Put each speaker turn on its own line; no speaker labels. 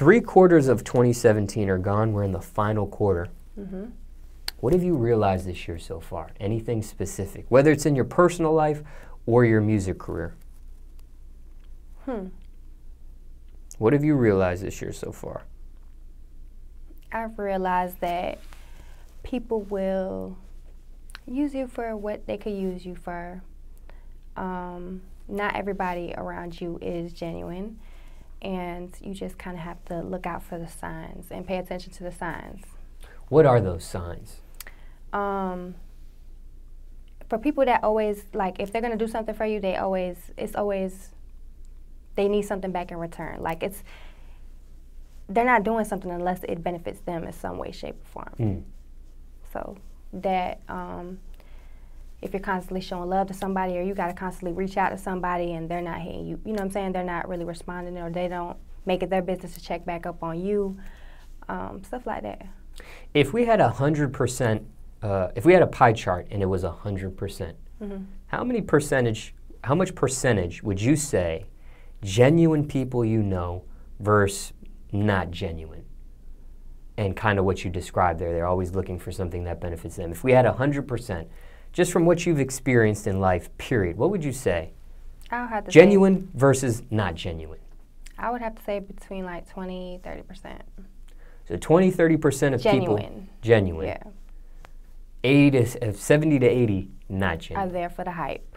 three quarters of 2017 are gone. We're in the final quarter.
Mm-hmm.
What have you realized this year so far? Anything specific, whether it's in your personal life or your music career?
Hmm.
What have you realized this year so far?
I've realized that people will use you for what they could use you for. Um, not everybody around you is genuine, and you just kind of have to look out for the signs and pay attention to the signs.
What are those signs?
Um, for people that always like, if they're gonna do something for you, they always it's always they need something back in return. Like it's they're not doing something unless it benefits them in some way, shape, or form.
Mm.
So that um, if you're constantly showing love to somebody or you got to constantly reach out to somebody and they're not hitting you, you know what I'm saying? They're not really responding or they don't make it their business to check back up on you, um, stuff like that.
If we had a hundred percent, uh, if we had a pie chart and it was a hundred percent,
Mhm.
how many percentage, how much percentage would you say genuine people you know versus not genuine? And kind of what you described there, they're always looking for something that benefits them. If we had a hundred percent, just from what you've experienced in life, period, what would you say?
I would have to
Genuine versus not genuine.
I would have to say between like 20, 30 percent.
So 20, 30% of people
Genuine.
genuine.
Yeah,
80 to uh, 70 to 80 not genuine.
are
genuine.
there for the hype.